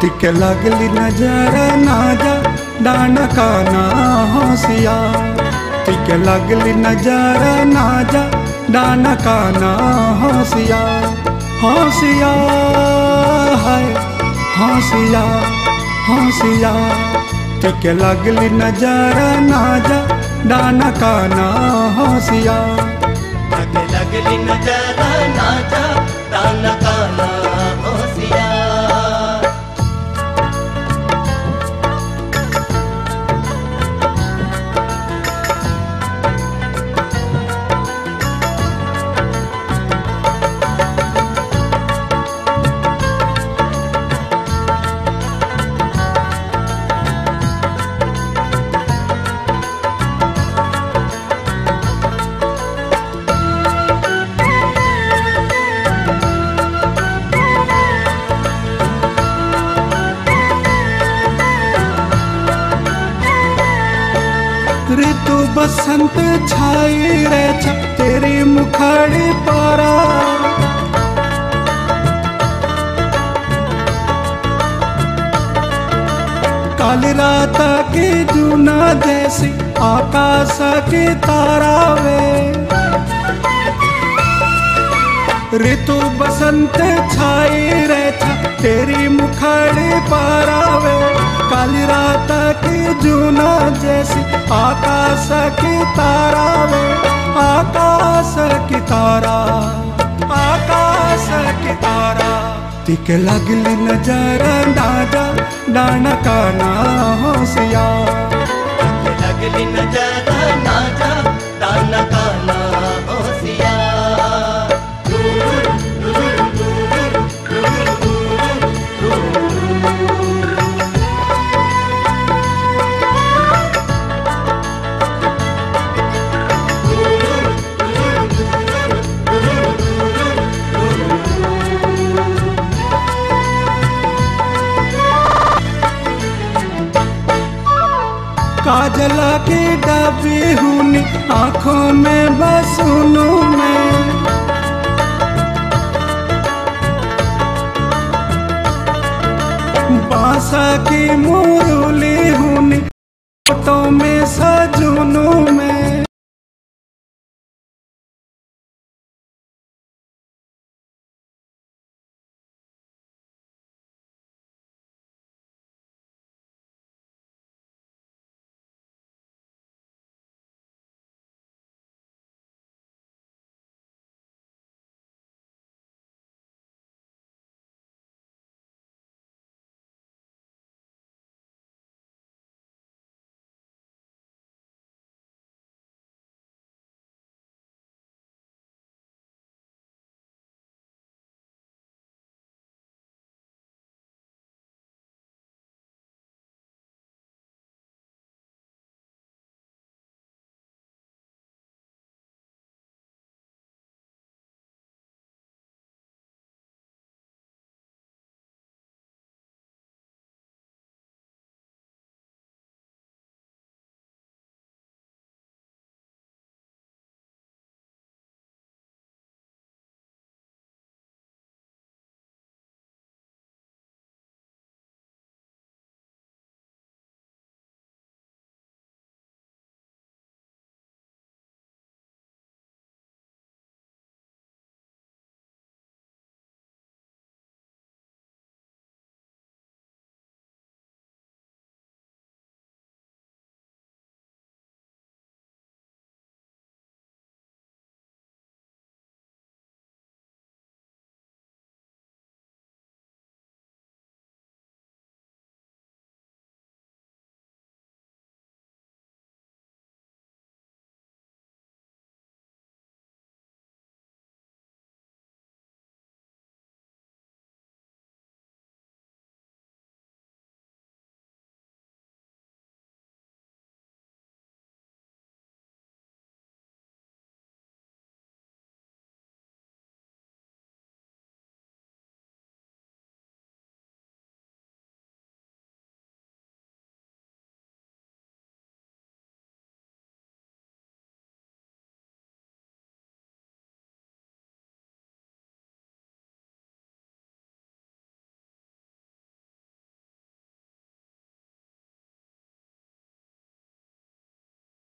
टिके लगली नज़र ना जा डान का ना होशिया। टिके लगली नज़र ना जा डान का ना होशिया। होशिया है होशिया होशिया। टिके लगली नज़र ना जा डान का ना होशिया। लगे लगली नजरा नाचा ताना काना होशिया। ऋतु बसंत छाई रे तेरी मुखड़ी पारा। काली रात की जूना जैसी, आकाश की तारा वे। ऋतु बसंत छाई रे तेरी मुखड़ी पारावे काली रात की जूना जैसे जैसी आकाश की तारावे आकाश की तारा, आकाश की तारा। तिक लगली नज़र अंदाज़ा, डान का ना होशिया लगली नजरा काजल के डबी हुनी आँखों में बसुनु में। बांसा की मुरु